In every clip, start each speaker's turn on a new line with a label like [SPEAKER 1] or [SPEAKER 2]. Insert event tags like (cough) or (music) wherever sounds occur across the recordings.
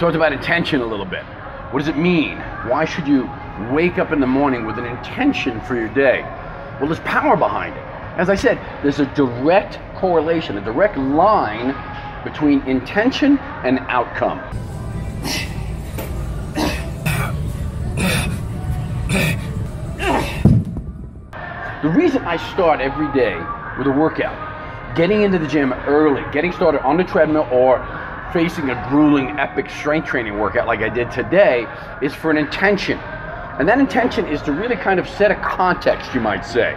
[SPEAKER 1] talked about intention a little bit. What does it mean? Why should you wake up in the morning with an intention for your day? Well, there's power behind it. As I said, there's a direct correlation, a direct line between intention and outcome. The reason I start every day with a workout, getting into the gym early, getting started on the treadmill or facing a grueling epic strength training workout like I did today is for an intention. And that intention is to really kind of set a context, you might say,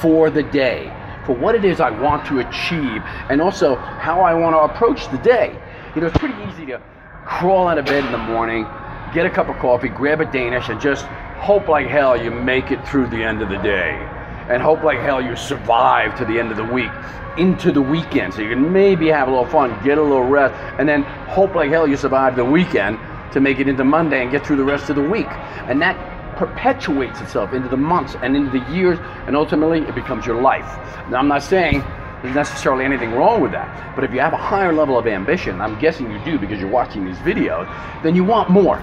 [SPEAKER 1] for the day, for what it is I want to achieve, and also how I want to approach the day. You know, it's pretty easy to crawl out of bed in the morning, get a cup of coffee, grab a Danish, and just hope like hell you make it through the end of the day and hope like hell you survive to the end of the week into the weekend so you can maybe have a little fun get a little rest and then hope like hell you survive the weekend to make it into monday and get through the rest of the week. And that perpetuates itself into the months and into the years and ultimately it becomes your life. Now i'm not saying there's necessarily anything wrong with that but if you have a higher level of ambition i'm guessing you do because you're watching these videos then you want more.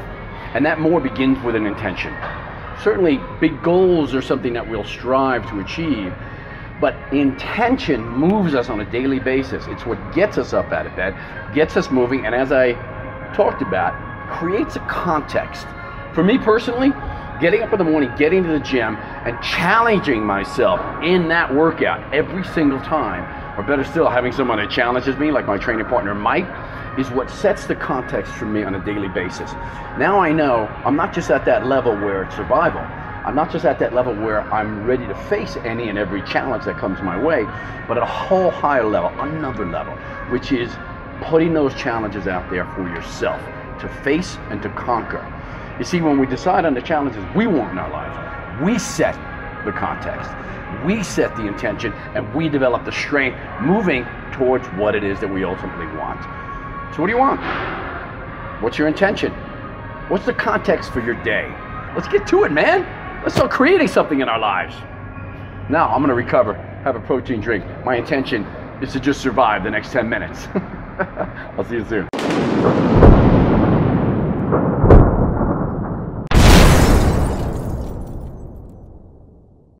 [SPEAKER 1] And that more begins with an intention certainly big goals are something that we'll strive to achieve but intention moves us on a daily basis. It's what gets us up out of bed gets us moving and as i talked about creates a context. For me personally getting up in the morning getting to the gym and challenging myself in that workout every single time or better still having someone that challenges me like my training partner mike is what sets the context for me on a daily basis. Now I know I'm not just at that level where it's survival. I'm not just at that level where I'm ready to face any and every challenge that comes my way, but at a whole higher level, another level, which is putting those challenges out there for yourself to face and to conquer. You see, when we decide on the challenges we want in our lives, we set the context, we set the intention, and we develop the strength moving towards what it is that we ultimately want. So, what do you want? What's your intention? What's the context for your day? Let's get to it, man. Let's start creating something in our lives. Now, I'm going to recover, have a protein drink. My intention is to just survive the next 10 minutes. (laughs) I'll see you soon.